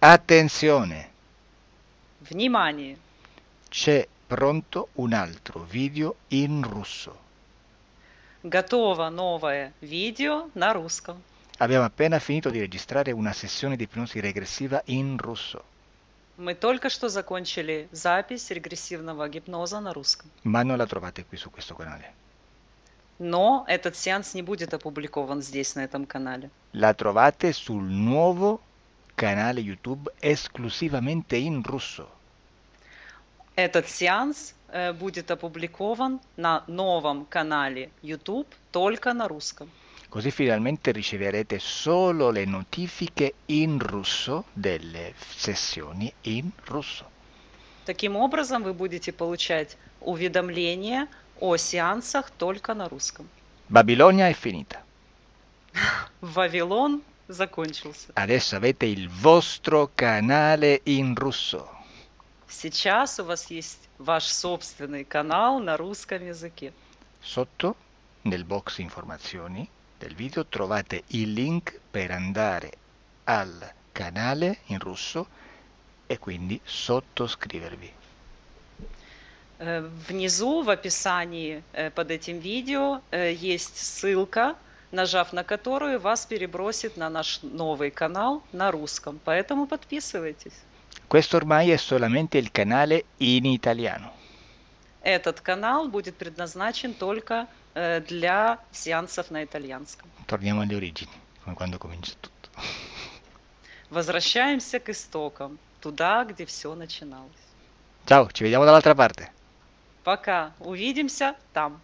Attenzione, Внимание! c'è pronto un altro video in russo. Готово новое видео на русском. Abbiamo appena finito di registrare una sessione di ipnosi regressiva in russo, Мы только что закончили запись регрессивного гипноза на русском. ma non la trovate qui su questo canale. Но этот сеанс не будет опубликован здесь, на этом канале. La trovate sul nuovo canale YouTube esclusivamente in russo. Этот сеанс э, будет опубликован на новом канале YouTube только на русском. Così finalmente riceverete solo le notifiche in russo delle sessioni in russo. Таким образом, вы будете получать уведомления о сеансах только на русском. Babilonia è finita. Вавилон закончился. Adesso avete il vostro canale in russo. Сейчас у вас есть ваш собственный канал на русском языке. Sotto, nel box informazioni del video, trovate il link per andare al canale in russo e quindi sottoscrivervi. Э, Внизу в описании э, под этим видео э, есть ссылка, нажав на которую вас перебросит на наш новый канал на русском. Поэтому подписывайтесь. Questo ormai è solamente il canale in italiano. Этот канал будет предназначен только э, для сеансов на итальянском. Torniamo alle origini, come quando comincia tutto. Возвращаемся к истокам, туда, где все начиналось. Ciao, ci vediamo dall'altra parte. Пока, увидимся там.